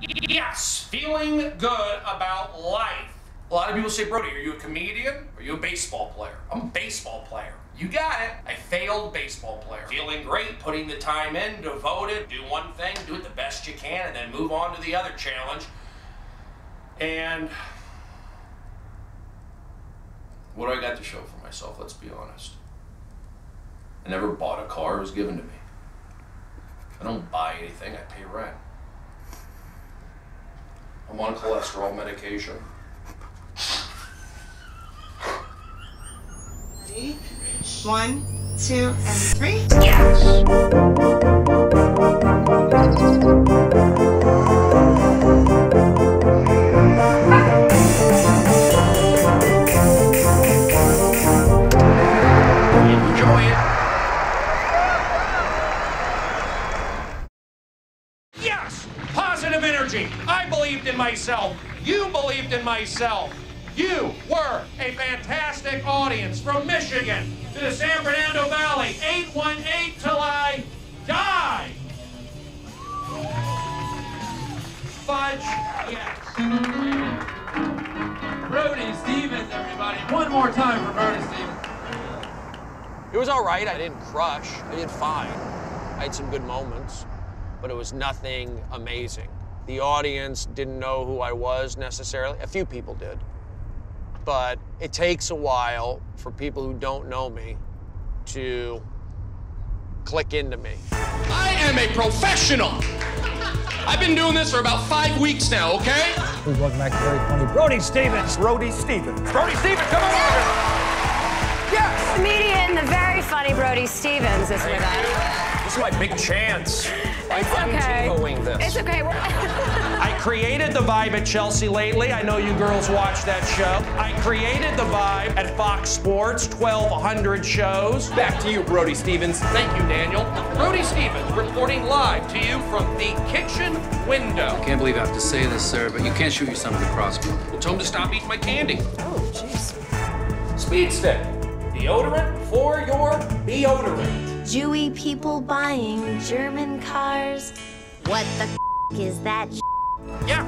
Yes, feeling good about life. A lot of people say, Brody, are you a comedian? Are you a baseball player? I'm a baseball player. You got it. I failed baseball player. Feeling great, putting the time in, devoted, do one thing, do it the best you can, and then move on to the other challenge. And what do I got to show for myself? Let's be honest. I never bought a car, it was given to me. I don't buy anything, I pay rent. I'm on cholesterol medication. Ready? One, two, and three. Yes! Energy. I believed in myself. You believed in myself. You were a fantastic audience from Michigan to the San Fernando Valley. 818 till I die. Fudge, yes. Brody Stevens, everybody. One more time for Brody Stevens. It was all right. I didn't crush. I did fine. I had some good moments, but it was nothing amazing. The audience didn't know who I was necessarily. A few people did. But it takes a while for people who don't know me to click into me. I am a professional. I've been doing this for about five weeks now, okay? Please welcome back to Very Funny, Brody Stevens. Brody Stevens. Brody Stevens, come on over. Yes! Comedian, the very funny Brody Stevens is with us. This is my big chance. It's okay. TiVoing this. It's okay. I created the vibe at Chelsea lately. I know you girls watch that show. I created the vibe at Fox Sports, 1,200 shows. Back to you, Brody Stevens. Thank you, Daniel. Brody Stevens reporting live to you from the kitchen window. I can't believe I have to say this, sir, but you can't shoot your son with a crossbow. Well, tell him to stop eating my candy. Oh, jeez. Speed stick. Deodorant for your deodorant. Jewy people buying German cars. What the is that? Yeah,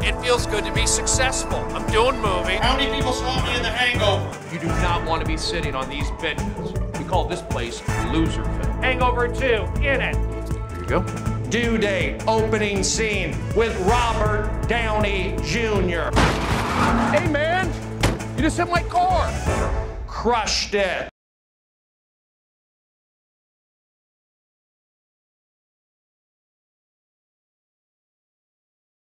it feels good to be successful. I'm doing movies. How many people saw me in The Hangover? You do not want to be sitting on these benches. We call this place Loserville. Hangover 2, in it. Here you go. Due date, opening scene with Robert Downey Jr. Hey, man, you just hit my car. Crushed it.